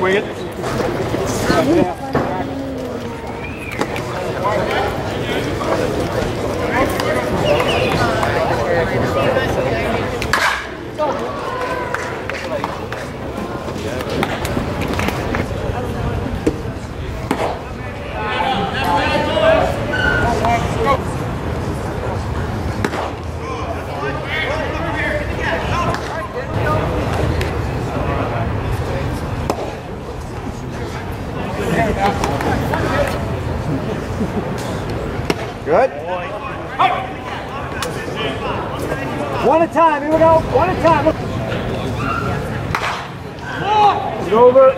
Wait. Good. One at a time. Here we go. One at a time. Get over.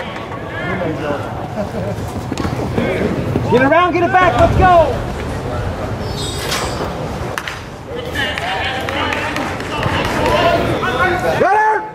Get around. Get it back. Let's go. Better!